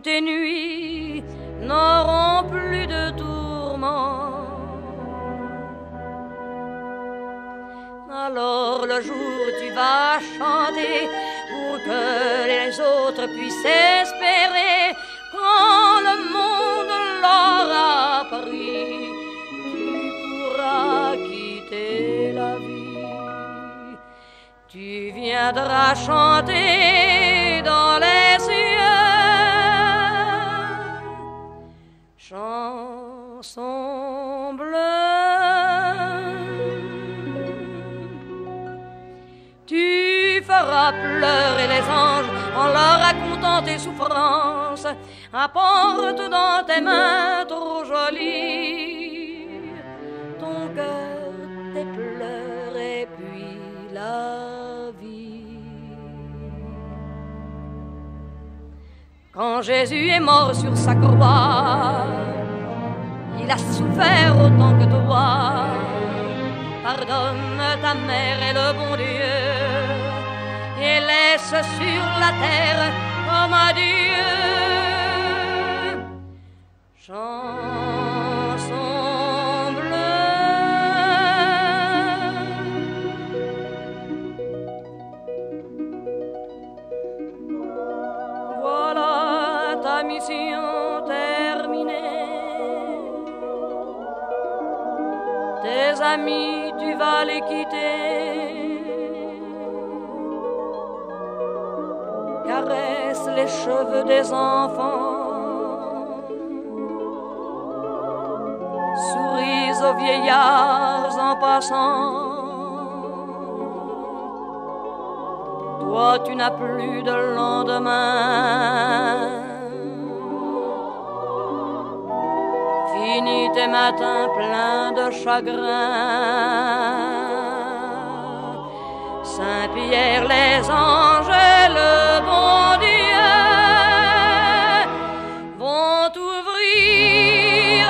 tes nuits n'auront plus de tourments. Alors le jour tu vas chanter pour que les autres puissent espérer quand le monde l'aura pris, tu pourras quitter la vie. Tu viendras chanter Tu feras pleurer les anges en leur racontant tes souffrances. Apporte dans tes mains trop jolie ton cœur, tes pleurs et puis la vie. Quand Jésus est mort sur sa croix, il a souffert autant que toi. Pardonne ta mère et le bon Dieu, et laisse sur la terre oh comme un Dieu. Chanson bleue. Voilà ta mission. tes amis, tu vas les quitter. Caresse les cheveux des enfants, souris aux vieillards en passant. Toi, tu n'as plus de lendemain. finis tes matins pleins de chagrin. Saint-Pierre, les anges et le bon Dieu vont t'ouvrir